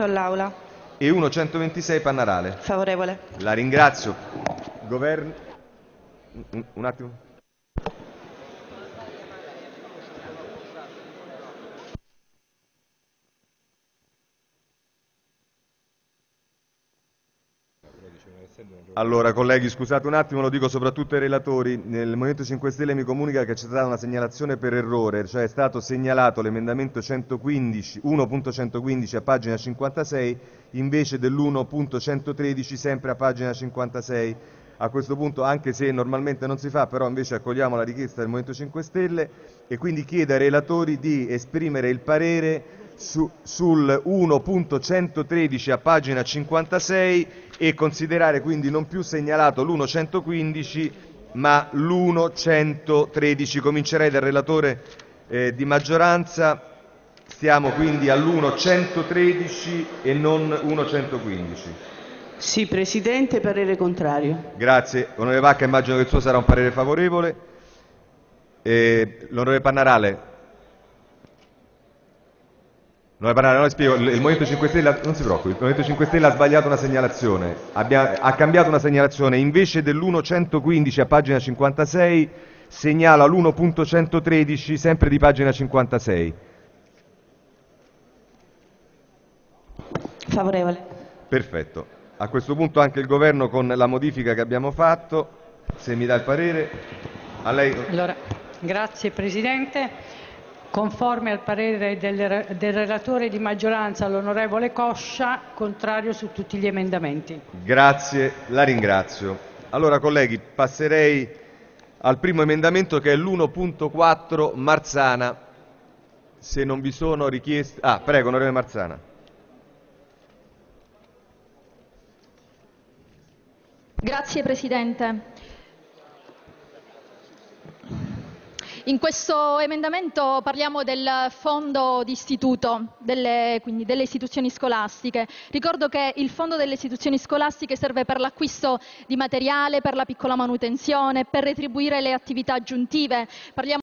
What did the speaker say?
Sottoporto all'Aula. e 1.126 Pannarale. Favorevole. La ringrazio. Governo. Un attimo. Allora, colleghi, scusate un attimo, lo dico soprattutto ai relatori. Nel Movimento 5 Stelle mi comunica che c'è stata una segnalazione per errore, cioè è stato segnalato l'emendamento 115 1.115 a pagina 56 invece dell'1.113 sempre a pagina 56. A questo punto, anche se normalmente non si fa, però invece accogliamo la richiesta del Movimento 5 Stelle e quindi chiedo ai relatori di esprimere il parere su- sul 1.113 a pagina 56 e considerare quindi non più segnalato l'1.115 ma l'1.113. Comincerei dal relatore eh, di maggioranza. Stiamo quindi all'1.113 e non 1.115. Sì, Presidente, parere contrario. Grazie. Onorevole Vacca, immagino che il suo sarà un parere favorevole. Eh, L'onorevole Pannarale. L'onorevole Pannarale, non le spiego, il il Movimento 5 Stelle, ha- non si preoccupi, il Movimento 5 Stelle ha sbagliato una segnalazione, Abbia- ha cambiato una segnalazione, invece dell'1.115 a pagina 56 segnala l'1.113 sempre di pagina 56. Favorevole. Perfetto. A questo punto anche il Governo con la modifica che abbiamo fatto, se mi dà il parere, a lei. Allora, grazie Presidente. Conforme al parere del, del relatore di maggioranza, l'onorevole Coscia, contrario su tutti gli emendamenti. Grazie, la ringrazio. Allora colleghi, passerei al primo emendamento che è l'1.4 Marzana. Se non vi sono richieste... Ah, prego, onorevole Marzana. Grazie Presidente. In questo emendamento parliamo del fondo d'istituto, delle, quindi delle istituzioni scolastiche. Ricordo che il fondo delle istituzioni scolastiche serve per l'acquisto di materiale, per la piccola manutenzione, per retribuire le attività aggiuntive. Parliamo